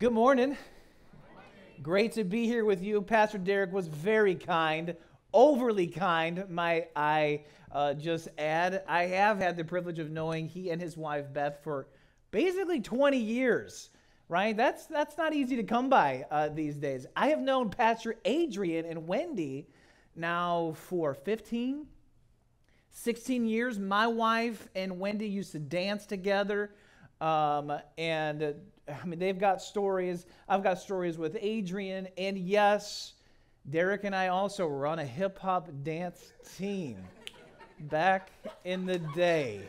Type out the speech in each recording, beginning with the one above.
Good morning. Great to be here with you. Pastor Derek was very kind, overly kind, might I uh, just add. I have had the privilege of knowing he and his wife Beth for basically 20 years, right? That's, that's not easy to come by uh, these days. I have known Pastor Adrian and Wendy now for 15, 16 years. My wife and Wendy used to dance together. Um, and I mean, they've got stories. I've got stories with Adrian. And yes, Derek and I also were on a hip hop dance team back in the day,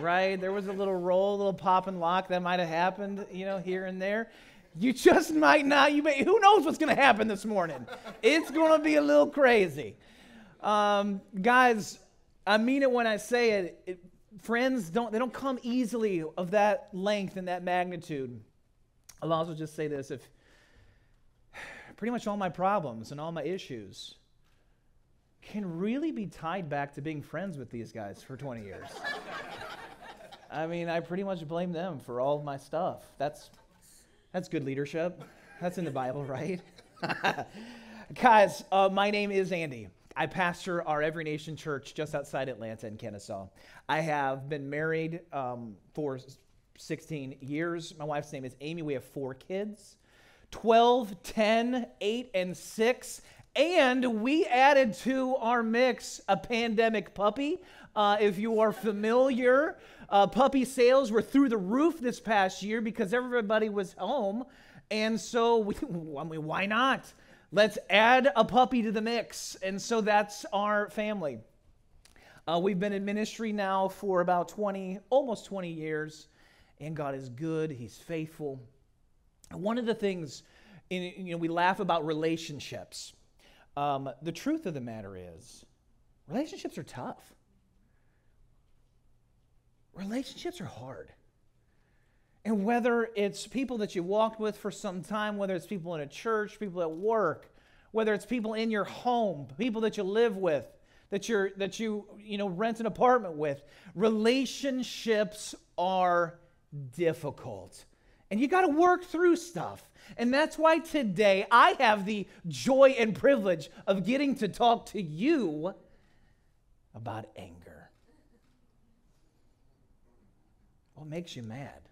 right? There was a little roll, a little pop and lock that might have happened, you know, here and there. You just might not. You may, who knows what's going to happen this morning? It's going to be a little crazy. Um, guys, I mean it when I say it, it friends don't they don't come easily of that length and that magnitude. I'll also just say this if pretty much all my problems and all my issues can really be tied back to being friends with these guys for 20 years. I mean, I pretty much blame them for all of my stuff. That's that's good leadership. That's in the Bible, right? guys, uh, my name is Andy. I pastor our Every Nation Church just outside Atlanta in Kennesaw. I have been married um, for 16 years. My wife's name is Amy. We have four kids 12, 10, 8, and 6. And we added to our mix a pandemic puppy. Uh, if you are familiar, uh, puppy sales were through the roof this past year because everybody was home. And so, we, I mean, why not? Let's add a puppy to the mix. And so that's our family. Uh, we've been in ministry now for about 20, almost 20 years and God is good, He's faithful. One of the things, in, you know, we laugh about relationships. Um, the truth of the matter is, relationships are tough. Relationships are hard. And whether it's people that you walked with for some time, whether it's people in a church, people at work, whether it's people in your home, people that you live with, that you're that you you know rent an apartment with, relationships are difficult. And you got to work through stuff. And that's why today I have the joy and privilege of getting to talk to you about anger. What makes you mad?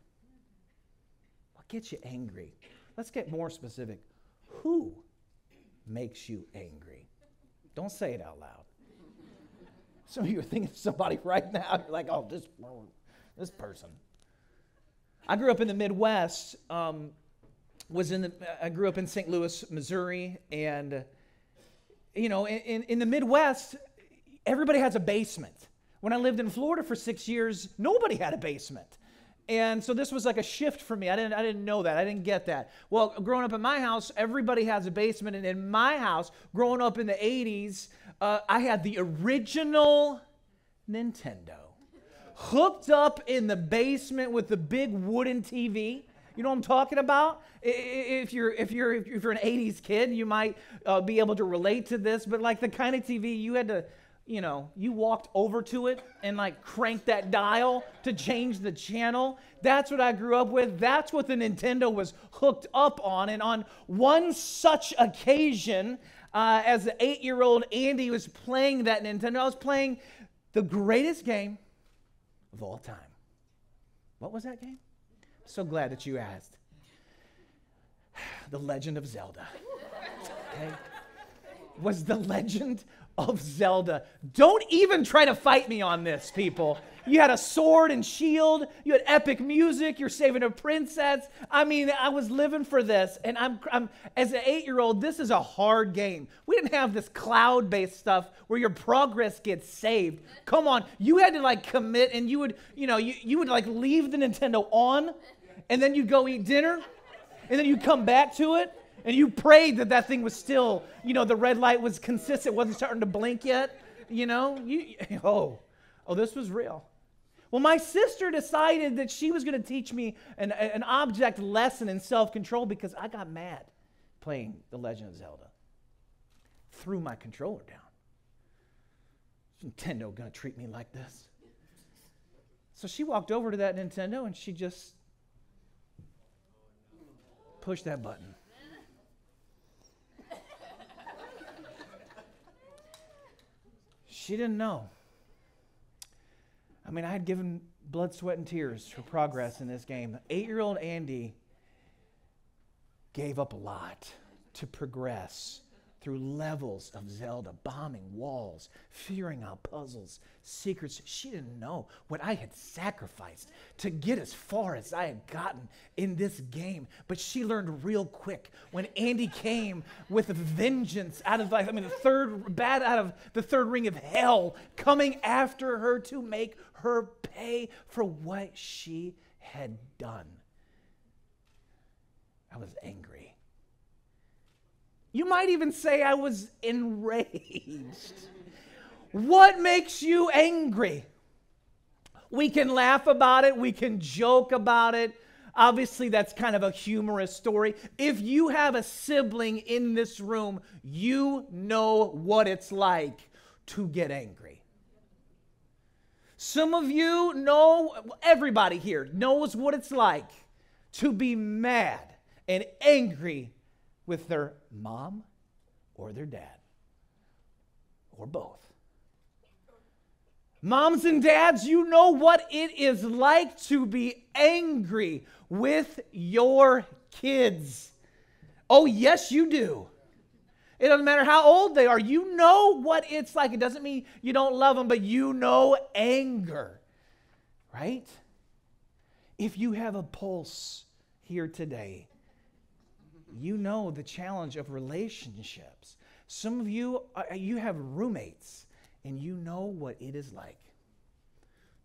What gets you angry? Let's get more specific. Who makes you angry? Don't say it out loud. Some of you are thinking of somebody right now. You're like, oh, this, this person. I grew up in the Midwest. Um, was in the, I grew up in St. Louis, Missouri, and you know, in, in the Midwest, everybody has a basement. When I lived in Florida for six years, nobody had a basement. And so this was like a shift for me. I didn't, I didn't know that. I didn't get that. Well, growing up in my house, everybody has a basement. And in my house, growing up in the 80s, uh, I had the original Nintendo hooked up in the basement with the big wooden TV. You know what I'm talking about? If you're if you're if you're an '80s kid, you might uh, be able to relate to this. But like the kind of TV you had to, you know, you walked over to it and like cranked that dial to change the channel. That's what I grew up with. That's what the Nintendo was hooked up on. And on one such occasion, uh, as the eight-year-old Andy was playing that Nintendo, I was playing the greatest game of all time. What was that game? I'm So glad that you asked. The Legend of Zelda. Okay? Was the Legend of Zelda. Don't even try to fight me on this, people. You had a sword and shield. You had epic music. You're saving a princess. I mean, I was living for this. And I'm, I'm as an eight year old, this is a hard game. We didn't have this cloud based stuff where your progress gets saved. Come on. You had to like commit and you would, you know, you, you would like leave the Nintendo on and then you'd go eat dinner and then you'd come back to it and you prayed that that thing was still, you know, the red light was consistent, wasn't starting to blink yet. You know, you, oh, oh, this was real. Well, my sister decided that she was going to teach me an, an object lesson in self control because I got mad playing The Legend of Zelda. Threw my controller down. Nintendo going to treat me like this? So she walked over to that Nintendo and she just pushed that button. She didn't know. I mean, I had given blood, sweat, and tears for progress in this game. Eight year old Andy gave up a lot to progress through levels of Zelda, bombing walls, figuring out puzzles, secrets. She didn't know what I had sacrificed to get as far as I had gotten in this game. But she learned real quick when Andy came with vengeance out of, I mean, the third, bad out of the third ring of hell, coming after her to make her pay for what she had done. I was angry. You might even say I was enraged. what makes you angry? We can laugh about it, we can joke about it. Obviously, that's kind of a humorous story. If you have a sibling in this room, you know what it's like to get angry. Some of you know, everybody here knows what it's like to be mad and angry with their mom or their dad or both. Moms and dads, you know what it is like to be angry with your kids. Oh, yes, you do. It doesn't matter how old they are. You know what it's like. It doesn't mean you don't love them, but you know anger, right? If you have a pulse here today, you know the challenge of relationships. Some of you, uh, you have roommates, and you know what it is like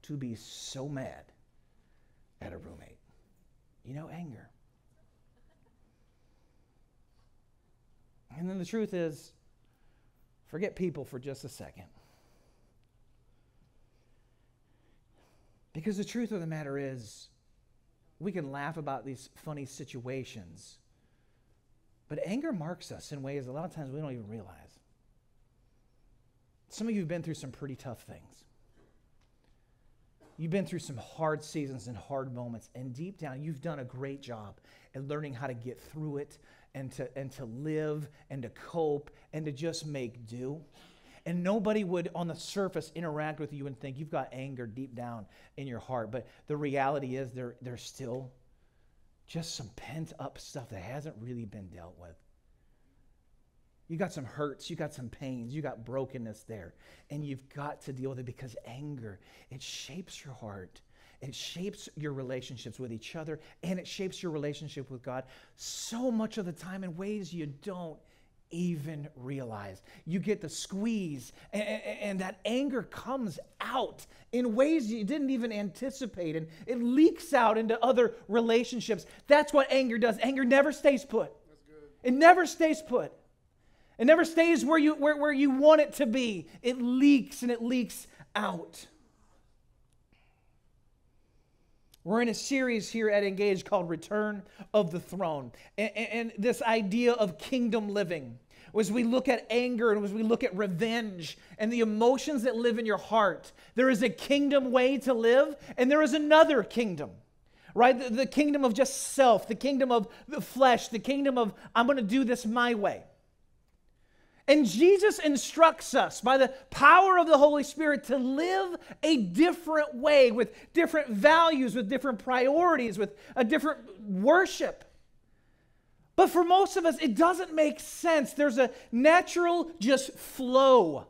to be so mad at a roommate. You know anger. And then the truth is, forget people for just a second. Because the truth of the matter is, we can laugh about these funny situations but anger marks us in ways a lot of times we don't even realize. Some of you have been through some pretty tough things. You've been through some hard seasons and hard moments, and deep down, you've done a great job at learning how to get through it and to, and to live and to cope and to just make do. And nobody would, on the surface, interact with you and think you've got anger deep down in your heart. But the reality is, there, there's still just some pent up stuff that hasn't really been dealt with. You got some hurts, you got some pains, you got brokenness there, and you've got to deal with it because anger, it shapes your heart. It shapes your relationships with each other and it shapes your relationship with God so much of the time in ways you don't even realize. You get the squeeze, and, and, that anger comes out in ways you didn't even anticipate, and it leaks out into other relationships. That's what anger does. Anger never stays put. It never stays put. It never stays where you, where, where you want it to be. It leaks and it leaks out. We're in a series here at Engage called Return of the Throne. And, and, this idea of kingdom living as we look at anger and as we look at revenge and the emotions that live in your heart, there is a kingdom way to live, and there is another kingdom, right? The, the kingdom of just self, the kingdom of the flesh, the kingdom of I'm going to do this my way. And Jesus instructs us by the power of the Holy Spirit to live a different way with different values, with different priorities, with a different worship. But for most of us, it doesn't make sense. There's a natural just flow.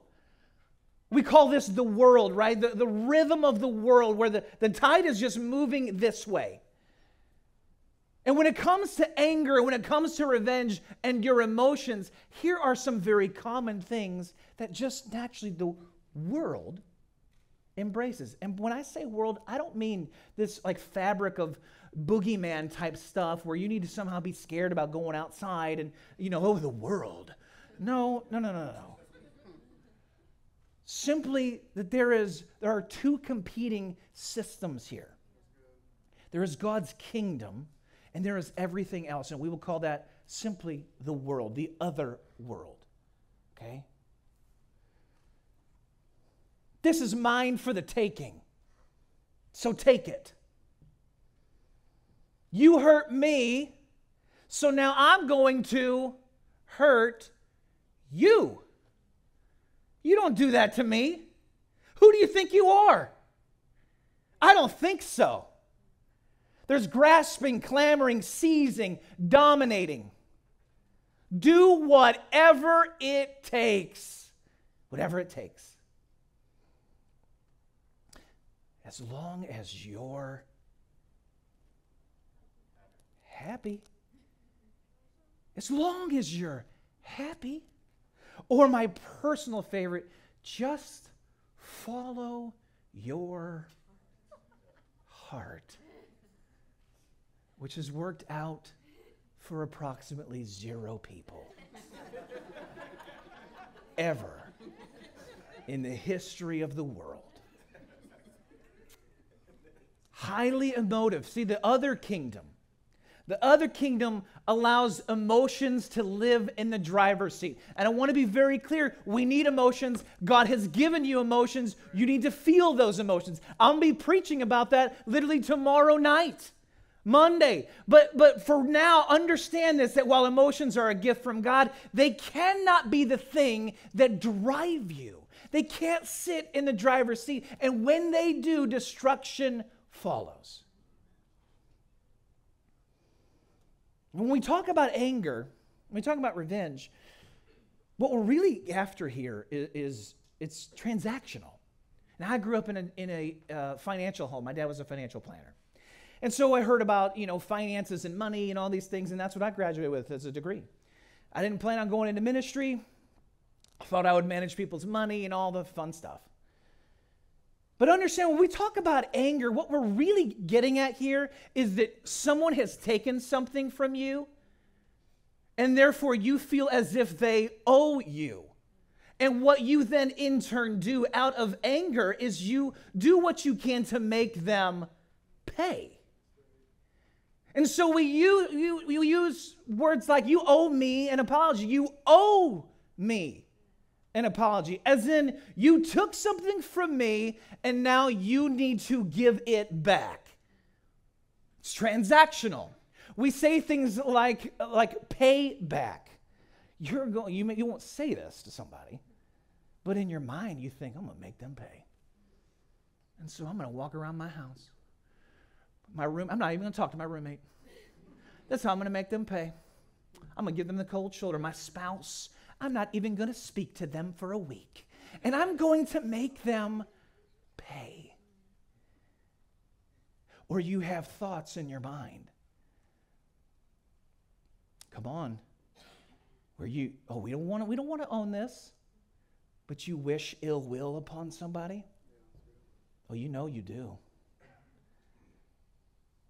We call this the world, right? The, the rhythm of the world where the, the tide is just moving this way. And when it comes to anger, when it comes to revenge and your emotions, here are some very common things that just naturally the world embraces. And when I say world, I don't mean this like fabric of boogeyman type stuff where you need to somehow be scared about going outside and, you know, oh, the world. No, no, no, no, no. Simply that there is there are two competing systems here. There is God's kingdom and there is everything else and we will call that simply the world, the other world. Okay? This is mine for the taking. So take it. You hurt me, So now I'm going to hurt you. You don't do that to me. Who do you think you are? I don't think so. There's grasping, clamoring, seizing, dominating. Do whatever it takes. Whatever it takes. As long as you're happy. As long as you're happy. Or my personal favorite, just follow your heart, which has worked out for approximately zero people ever in the history of the world. Highly emotive. See, the other kingdom the other kingdom allows emotions to live in the driver's seat. And I want to be very clear we need emotions. God has given you emotions. You need to feel those emotions. To be preaching about that literally tomorrow night. Monday. But but for now understand this that while emotions are a gift from God, they cannot be the thing that drive you. They can't sit in the driver's seat and when they do destruction follows. When we talk about anger, when we talk about revenge, what we're really after here is, is it's transactional. Now, I grew up in a, in a uh, financial home. My dad was a financial planner. And so I heard about, you know, finances and money and all these things, and that's what I graduated with as a degree. I didn't plan on going into ministry. I thought I would manage people's money and all the fun stuff. But understand when we talk about anger, what we're really getting at here is that someone has taken something from you, and therefore you feel as if they owe you. And what you then in turn do out of anger is you do what you can to make them pay. And so we use, you, you use words like, you owe me an apology. You owe me an apology, as in, you took something from me and now you need to give it back. It's transactional. We say things like, like pay back. You're going, you, may, you won't say this to somebody, but in your mind, you think, I'm going to make them pay. And so I'm going to walk around my house. My room, I'm not even going to talk to my roommate. That's how I'm going to make them pay. I'm going to give them the cold shoulder. My spouse, I'm not even going to speak to them for a week. And I'm going to make them pay. Or you have thoughts in your mind. Come on. Where you, oh, we don't want to, we don't want to own this, but you wish ill will upon somebody. Oh, you know you do.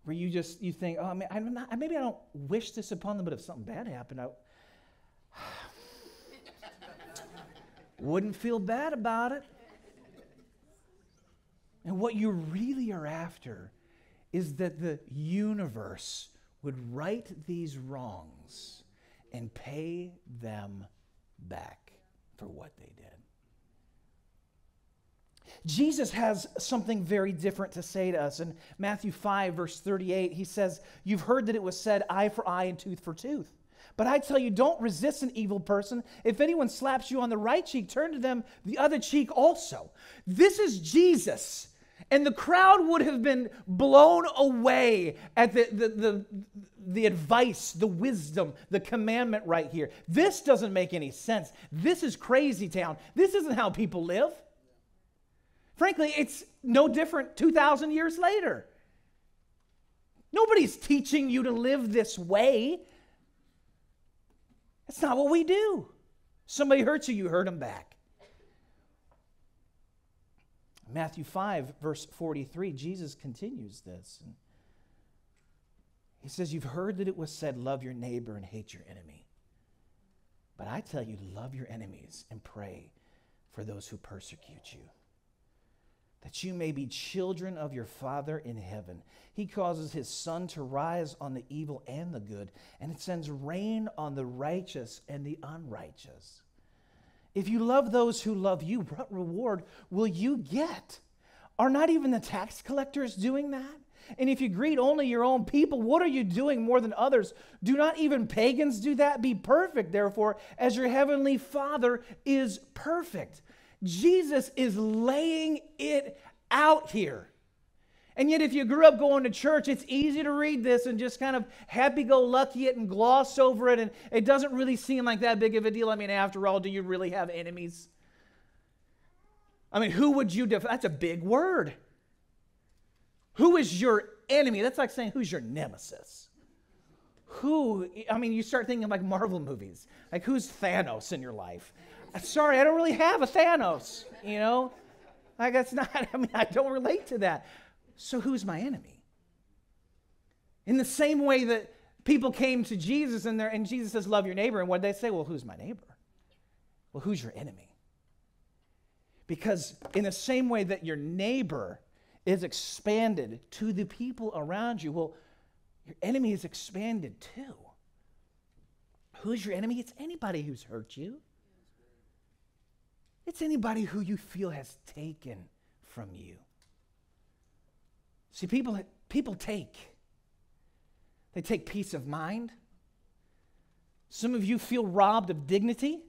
Where you just you think, oh, I mean, I'm not, maybe I don't wish this upon them, but if something bad happened, I, wouldn't feel bad about it. And what you really are after is that the universe would right these wrongs and pay them back for what they did. Jesus has something very different to say to us. In Matthew 5, verse 38, he says, You've heard that it was said, eye for eye and tooth for tooth. But I tell you, don't resist an evil person. If anyone slaps you on the right cheek, turn to them the other cheek also. This is Jesus. And the crowd would have been blown away at the, the, the, the, advice, the wisdom, the commandment right here. This doesn't make any sense. This is crazy town. This isn't how people live. Frankly, it's no different 2,000 years later. Nobody's teaching you to live this way. That's not what we do. Somebody hurts you, you hurt them back. Matthew 5, verse 43, Jesus continues this. He says, You've heard that it was said, Love your neighbor and hate your enemy. But I tell you, love your enemies and pray for those who persecute you that you may be children of your Father in heaven. He causes his sun to rise on the evil and the good, and it sends rain on the righteous and the unrighteous. If you love those who love you, what reward will you get? Are not even the tax collectors doing that? And if you greet only your own people, what are you doing more than others? Do not even pagans do that? Be perfect, therefore, as your heavenly Father is perfect. Jesus is laying it out here. And yet, if you grew up going to church, it's easy to read this and just kind of happy go lucky it and gloss over it. And it doesn't really seem like that big of a deal. I mean, after all, do you really have enemies? I mean, who would you define? That's a big word. Who is your enemy? That's like saying, who's your nemesis? Who, I mean, you start thinking like Marvel movies. Like, who's Thanos in your life? Sorry, I don't really have a Thanos, you know? Like, that's not, I mean, I don't relate to that. So who's my enemy? In the same way that people came to Jesus and, and Jesus says, Love your neighbor. And what did they say? Well, who's my neighbor? Well, who's your enemy? Because in the same way that your neighbor is expanded to the people around you, well, your enemy is expanded too. Who's your enemy? It's anybody who's hurt you. It's anybody who you feel has taken from you. See, people, people take. They take peace of mind. Some of you feel robbed of dignity,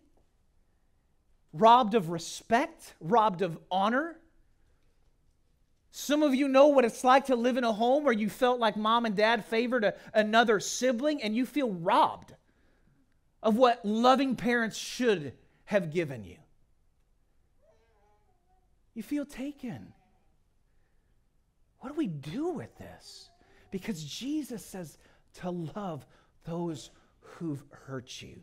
robbed of respect, robbed of honor. Some of you know what it's like to live in a home where you felt like mom and dad favored a, another sibling and you feel robbed of what loving parents should have given you. You feel taken. What do we do with this? Because Jesus says to love those who've hurt you.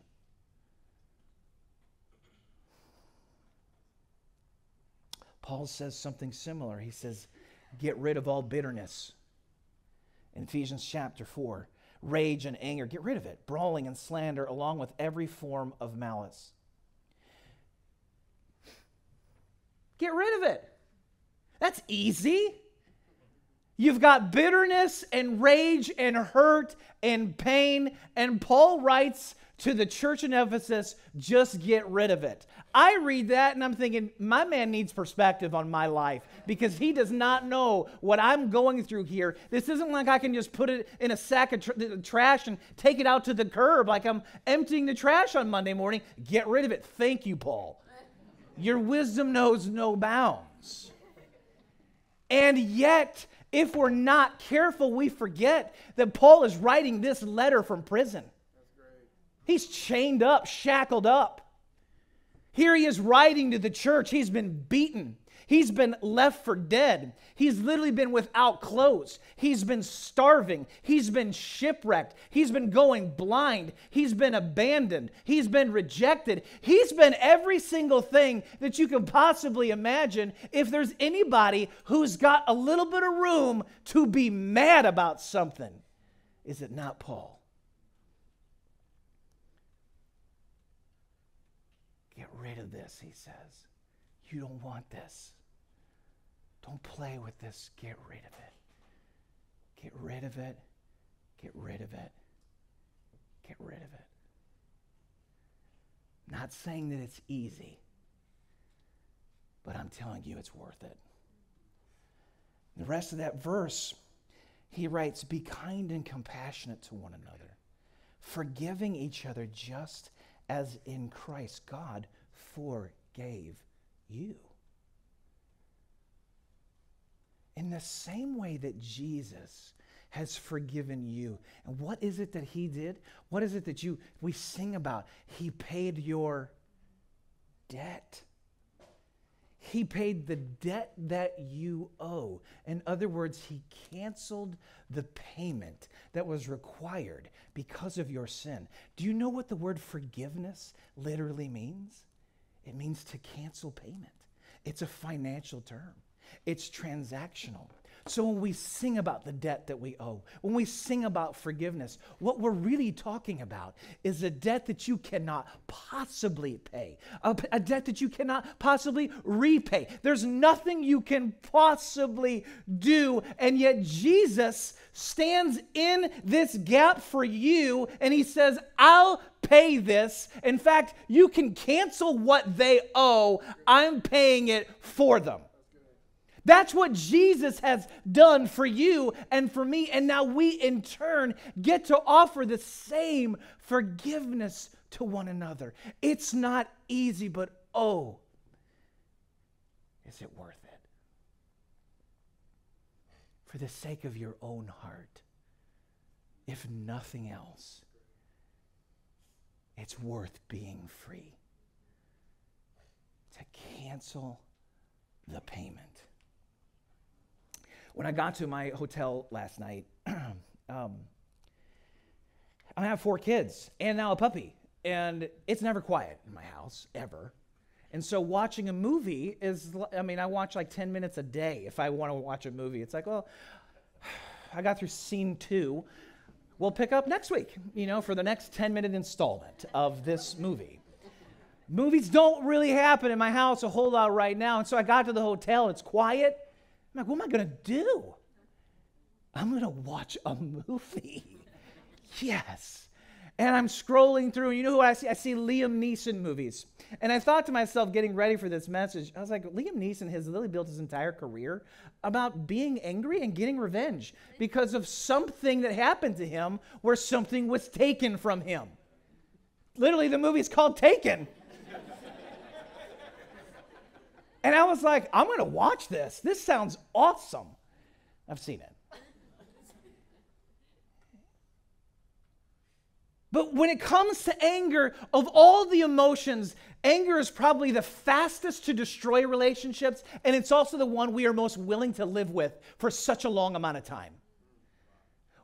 Paul says something similar. He says, Get rid of all bitterness. In Ephesians chapter 4, rage and anger, get rid of it. Brawling and slander, along with every form of malice. Get rid of it. That's easy. You've got bitterness and rage and hurt and pain. And Paul writes to the church in Ephesus, just get rid of it. I read that and I'm thinking, my man needs perspective on my life because he does not know what I'm going through here. This isn't like I can just put it in a sack of tr- trash and take it out to the curb like I'm emptying the trash on Monday morning. Get rid of it. Thank you, Paul. Your wisdom knows no bounds. And yet, if we're not careful, we forget that Paul is writing this letter from prison. He's chained up, shackled up. Here he is writing to the church. He's been beaten. He's been left for dead. He's literally been without clothes. He's been starving. He's been shipwrecked. He's been going blind. He's been abandoned. He's been rejected. He's been every single thing that you can possibly imagine. If there's anybody who's got a little bit of room to be mad about something, is it not Paul? Get rid of this, he says. You don't want this. Don't play with this. Get rid of it. Get rid of it. Get rid of it. Get rid of it. Not saying that it's easy, but I'm telling you it's worth it. The rest of that verse, he writes, Be kind and compassionate to one another, forgiving each other just as in Christ God forgave you. In the same way that Jesus has forgiven you. And what is it that he did? What is it that you we sing about? He paid your debt. He paid the debt that you owe. In other words, he canceled the payment that was required because of your sin. Do you know what the word forgiveness literally means? It means to cancel payment. It's a financial term, it's transactional. So when we sing about the debt that we owe, when we sing about forgiveness, what we're really talking about is a debt that you cannot possibly pay, a, a, debt that you cannot possibly repay. There's nothing you can possibly do, and yet Jesus stands in this gap for you, and he says, I'll pay this. In fact, you can cancel what they owe. I'm paying it for them. That's what Jesus has done for you and for me. And now we, in turn, get to offer the same forgiveness to one another. It's not easy, but oh, is it worth it? For the sake of your own heart, if nothing else, it's worth being free to cancel the payment. When I got to my hotel last night, um, I have four kids and now a puppy, and it's never quiet in my house, ever. And so watching a movie is, I mean, I watch like 10 minutes a day if I want to watch a movie. It's like, well, I got through scene two. We'll pick up next week, you know, for the next 10 minute installment of this movie. Movies don't really happen in my house a whole lot right now. And so I got to the hotel, it's quiet. I'm like, what am I going to do? I'm going to watch a movie. yes. And I'm scrolling through, and you know who I see? I see Liam Neeson movies. And I thought to myself, getting ready for this message, I was like, Liam Neeson has literally built his entire career about being angry and getting revenge because of something that happened to him where something was taken from him. Literally, the movie is called Taken. And I was like, I'm going to watch this. This sounds awesome. I've seen it. But when it comes to anger, of all the emotions, anger is probably the fastest to destroy relationships, and it's also the one we are most willing to live with for such a long amount of time.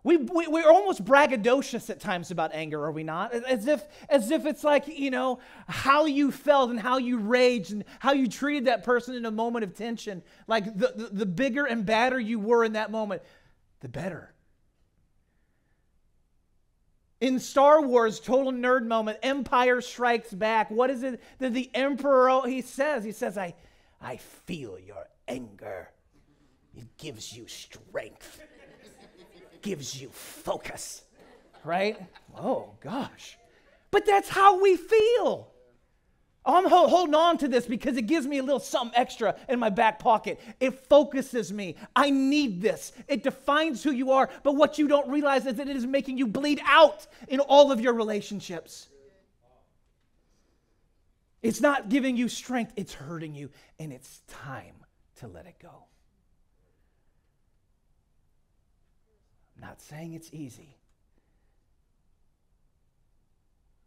We, we, we're almost braggadocious at times about anger, are we not? As if, as if it's like, you know, how you felt and how you raged and how you treated that person in a moment of tension. Like the, the, the bigger and badder you were in that moment, the better. In Star Wars, total nerd moment, Empire Strikes Back. What is it that the Emperor he says? He says, I, I feel your anger. It gives you strength, gives you focus. Right? Oh, gosh. But that's how we feel. Oh, I'm holding on to this because it gives me a little something extra in my back pocket. It focuses me. I need this. It defines who you are. But what you don't realize is that it is making you bleed out in all of your relationships. It's not giving you strength, it's hurting you. And it's time to let it go. I'm not saying it's easy,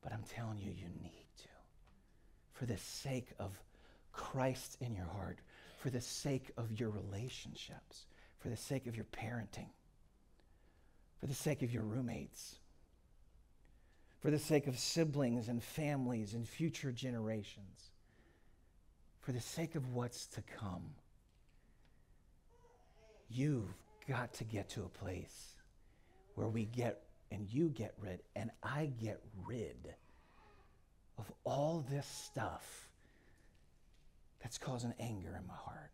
but I'm telling you, you need to. for the sake of Christ in your heart, for the sake of your relationships, for the sake of your parenting, for the sake of your roommates, for the sake of siblings and families and future generations, for the sake of what's to come. You've got to get to a place where we get and you get rid and I get rid of all this stuff that's causing anger in my heart.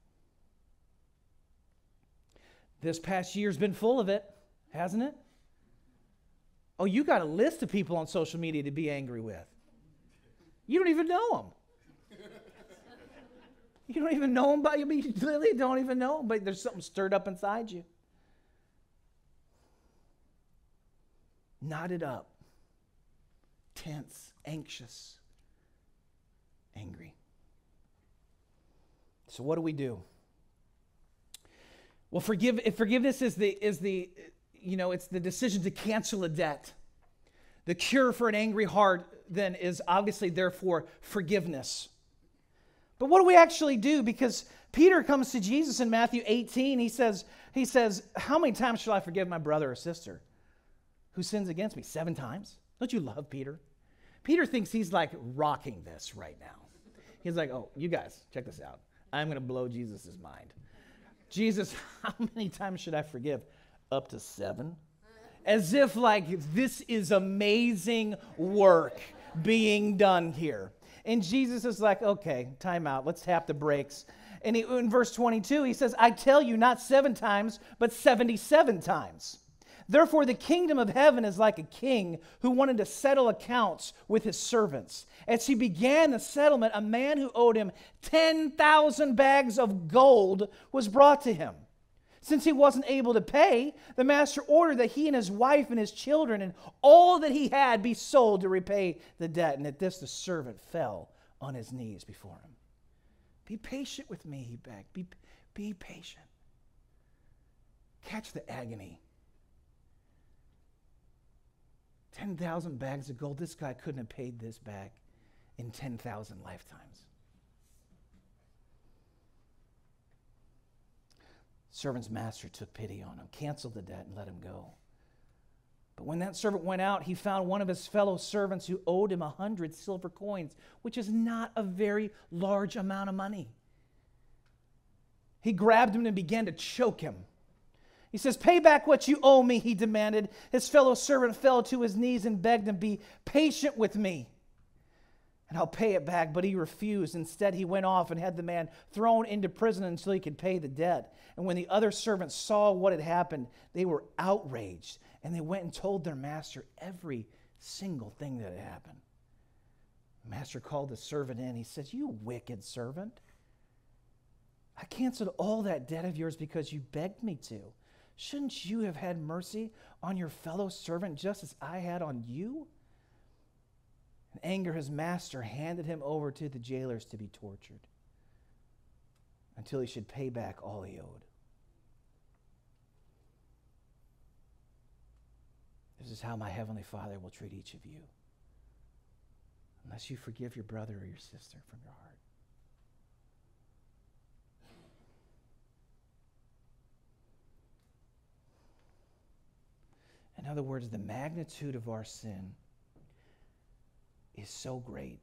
This past year's been full of it, hasn't it? Oh, you got a list of people on social media to be angry with. You don't even know them. You don't even know them, but you literally don't even know them, but there's something stirred up inside you. Knotted up, tense, anxious, angry. So what do we do? Well, forgive, if forgiveness is the, is the, you know, it's the decision to cancel a debt. The cure for an angry heart then is obviously, therefore, forgiveness. But what do we actually do? Because Peter comes to Jesus in Matthew 18. He says, he says, How many times shall I forgive my brother or sister who sins against me? Seven times? Don't you love Peter? Peter thinks he's like rocking this right now. He's like, oh, you guys, check this out. I'm going to blow Jesus' mind. Jesus, how many times should I forgive? Up to seven? As if, like, this is amazing work being done here. And Jesus is like, okay, time out. Let's tap the brakes. And he, in verse 22, he says, I tell you, not seven times, but 77 times. Therefore, the kingdom of heaven is like a king who wanted to settle accounts with his servants. As he began the settlement, a man who owed him 10,000 bags of gold was brought to him. Since he wasn't able to pay, the master ordered that he and his wife and his children and all that he had be sold to repay the debt. And at this, the servant fell on his knees before him. Be patient with me, he begged. Be, be patient. Catch the agony. 10,000 bags of gold. This guy couldn't have paid this back in 10,000 lifetimes. Servant's master took pity on him, canceled the debt, and let him go. But when that servant went out, he found one of his fellow servants who owed him a hundred silver coins, which is not a very large amount of money. He grabbed him and began to choke him. He says, Pay back what you owe me, he demanded. His fellow servant fell to his knees and begged him, Be patient with me and I'll pay it back. But he refused. Instead, he went off and had the man thrown into prison until he could pay the debt. And when the other servants saw what had happened, they were outraged. And they went and told their master every single thing that had happened. The master called the servant in. He says, You wicked servant. I canceled all that debt of yours because you begged me to. Shouldn't you have had mercy on your fellow servant just as I had on you? In anger, his master handed him over to the jailers to be tortured until he should pay back all he owed. This is how my Heavenly Father will treat each of you unless you forgive your brother or your sister from your heart. In other words, the magnitude of our sin is so great.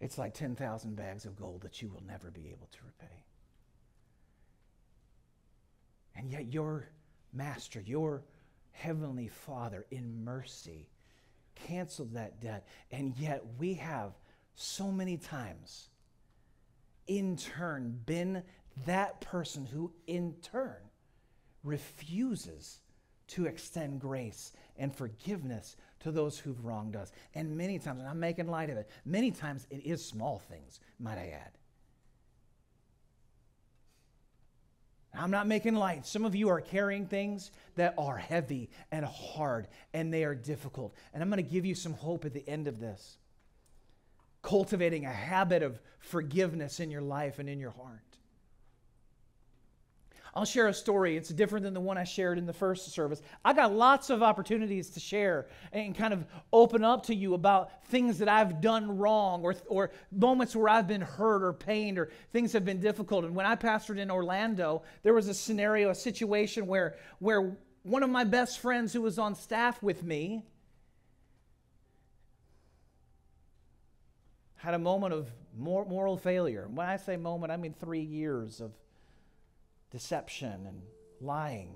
It's like 10,000 bags of gold that you will never be able to repay. And yet, your master, your heavenly Father, in mercy, canceled that debt. And yet, we have so many times, in turn, been that person who, in turn, refuses to extend grace and forgiveness to those who've wronged us. And many times, and I'm making light of it, many times it is small things, might I add. I'm not making light. Some of you are carrying things that are heavy and hard and they are difficult. And I'm going to give you some hope at the end of this. Cultivating a habit of forgiveness in your life and in your heart. I'll share a story. It's different than the one I shared in the first service. I got lots of opportunities to share and kind of open up to you about things that I've done wrong or, or moments where I've been hurt or pained or things have been difficult. And when I pastored in Orlando, there was a scenario, a situation where, where one of my best friends who was on staff with me had a moment of moral failure. When I say moment, I mean three years of deception and lying.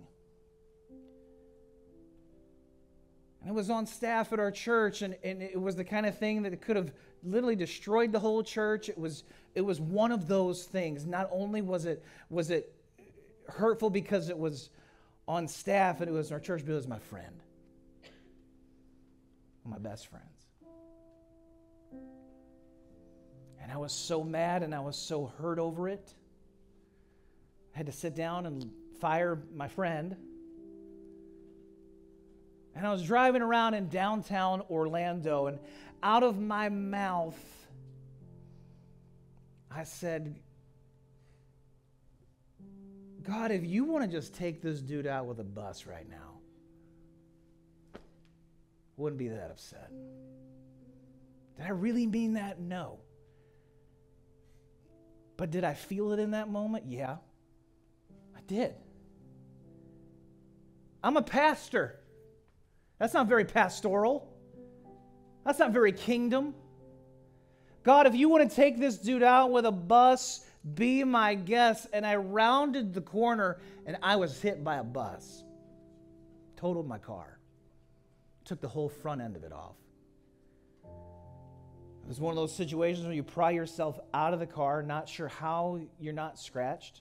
And it was on staff at our church, and, and it was the kind of thing that could have literally destroyed the whole church. It was, it was one of those things. Not only was it, was it hurtful because it was on staff and it was our church, but it was my friend, my best friends. And I was so mad and I was so hurt over it. I had to sit down and fire my friend. And I was driving around in downtown Orlando, and out of my mouth, I said, God, if you want to just take this dude out with a bus right now, wouldn't be that upset. Did I really mean that? No. But did I feel it in that moment? Yeah did. I'm a pastor. That's not very pastoral. That's not very kingdom. God, if you want to take this dude out with a bus, be my guest. And I rounded the corner and I was hit by a bus. Totaled my car. Took the whole front end of it off. It was one of those situations where you pry yourself out of the car, not sure how you're not scratched.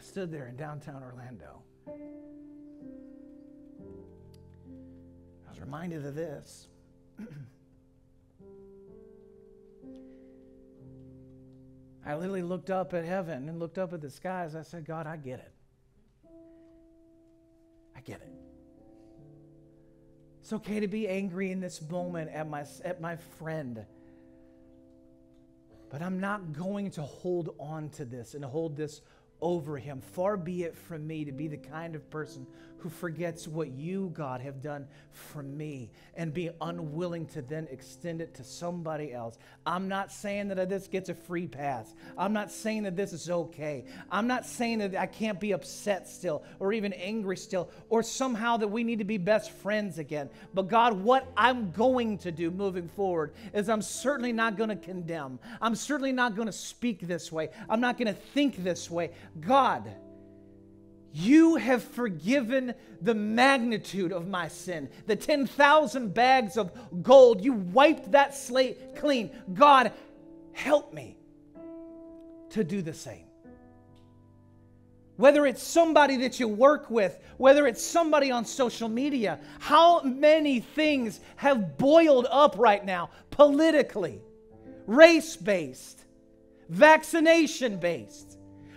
I stood there in downtown Orlando. I was reminded of this. I literally looked up at heaven and looked up at the skies. I said, God, I get it. I get it. It's okay to be angry in this moment at my, at my friend. But I'm not going to hold on to this and hold this over him. Far be it from me to be the kind of person who forgets what you, God, have done for me and be unwilling to then extend it to somebody else. I'm not saying that this gets a free pass. I'm not saying that this is okay. I'm not saying that I can't be upset still or even angry still or somehow that we need to be best friends again. But God, what I'm going to do moving forward is I'm certainly not going to condemn. I'm certainly not going to speak this way. I'm not going to think this way. God, you have forgiven the magnitude of my sin. The 10,000 bags of gold, you wiped that slate clean. God, help me to do the same. Whether it's somebody that you work with, whether it's somebody on social media, how many things have boiled up right now politically, race based, vaccination based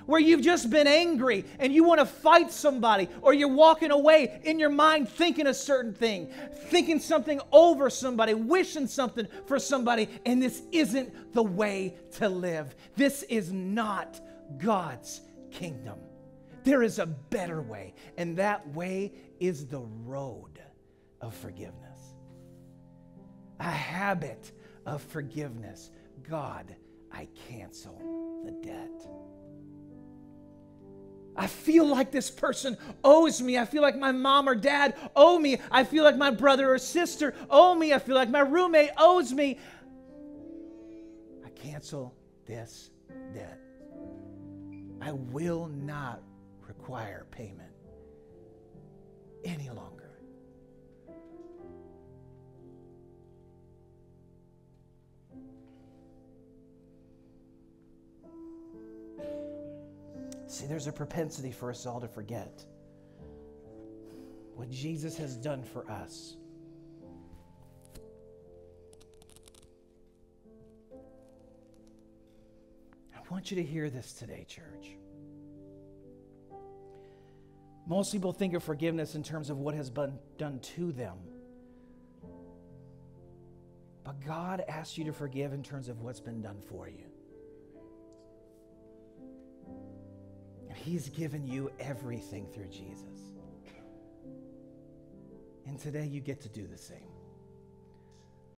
where you've just been angry and you want to fight somebody, or you're walking away in your mind thinking a certain thing, thinking something over somebody, wishing something for somebody, and this isn't the way to live. This is not God's kingdom. There is a better way, and that way is the road of forgiveness. A habit of forgiveness. God, I cancel the debt. I feel like this person owes me. I feel like my mom or dad owe me. I feel like my brother or sister owe me. I feel like my roommate owes me. I cancel this debt. I will not require payment any longer. See, there's a propensity for us all to forget what Jesus has done for us. I want you to hear this today, church. Most people think of forgiveness in terms of what has been done to them. But God asks you to forgive in terms of what's been done for you. He's given you everything through Jesus. And today you get to do the same.